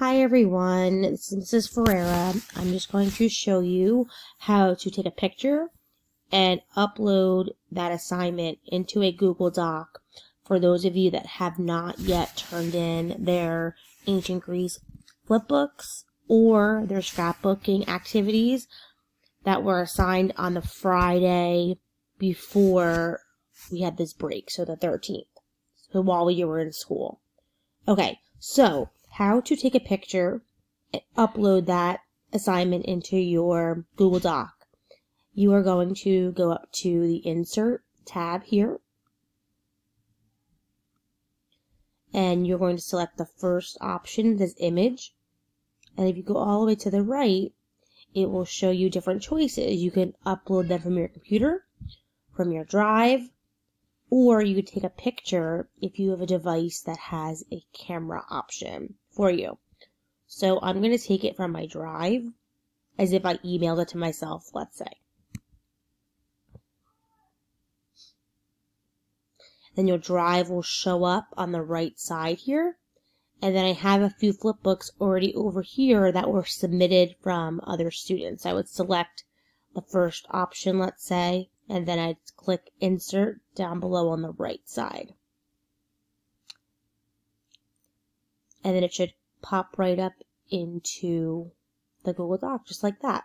Hi everyone, this is Mrs. Ferreira. I'm just going to show you how to take a picture and upload that assignment into a Google Doc for those of you that have not yet turned in their Ancient Greece flipbooks or their scrapbooking activities that were assigned on the Friday before we had this break, so the 13th, so while you were in school. Okay, so how to take a picture and upload that assignment into your Google Doc. You are going to go up to the Insert tab here. And you're going to select the first option, this image. And if you go all the way to the right, it will show you different choices. You can upload them from your computer, from your drive, or you could take a picture if you have a device that has a camera option for you. So I'm going to take it from my drive as if I emailed it to myself, let's say. Then your drive will show up on the right side here. And then I have a few flipbooks already over here that were submitted from other students. I would select the first option, let's say, and then I'd click insert down below on the right side. And then it should pop right up into the Google Doc just like that.